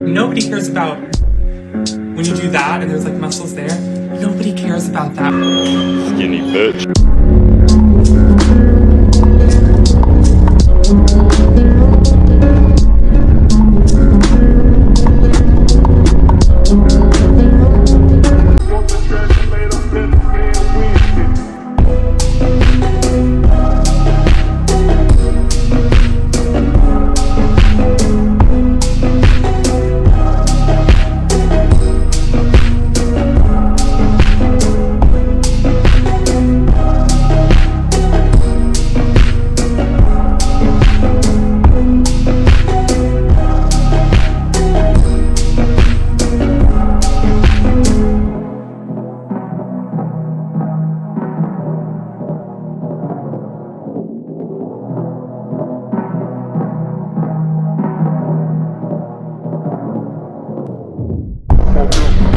Nobody cares about when you do that and there's like muscles there. Nobody cares about that. Skinny bitch. Fucking